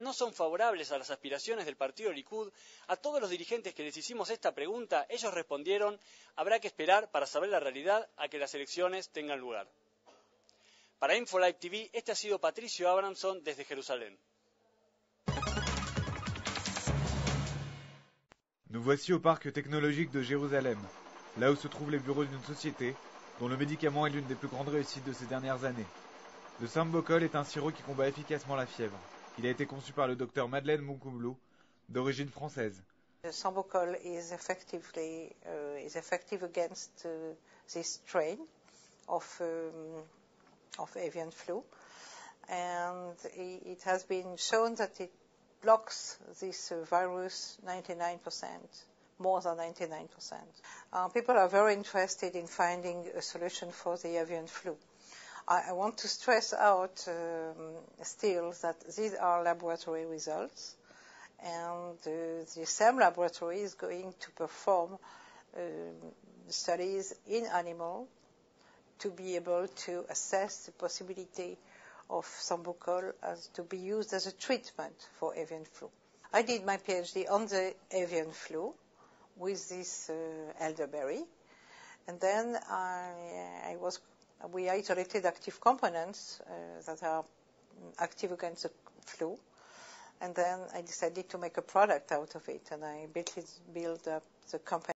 no son favorables a las aspiraciones del partido Likud, a todos los dirigentes que les hicimos esta pregunta, ellos respondieron, habrá que esperar para saber la realidad a que las elecciones tengan lugar. Para InfoLive TV, este ha sido Patricio Abramson desde Jerusalén. Nous voici au parc technologique de Jérusalem, là où se trouvent les bureaux d'une société dont le médicament est l'une des plus grandes réussites de ces dernières années. Le Sambocol est un sirop qui combat efficacement la fièvre. Il a été conçu par le docteur Madeleine Moukoublou, d'origine française. The Sambocol is effectively uh, is effective against uh, this strain of um, of avian flu, and it has been shown that it blocks this uh, virus 99%, more than 99%. Uh, people are very interested in finding a solution for the avian flu. I, want to stress out um, still that these are laboratory results, and uh, the same laboratory is going to perform uh, studies in animals to be able to assess the possibility of sambucol as to be used as a treatment for avian flu. I did my PhD on the avian flu with this uh, elderberry, and then I was we isolated active components uh, that are active against the flu. And then I decided to make a product out of it, and I built, built up the company.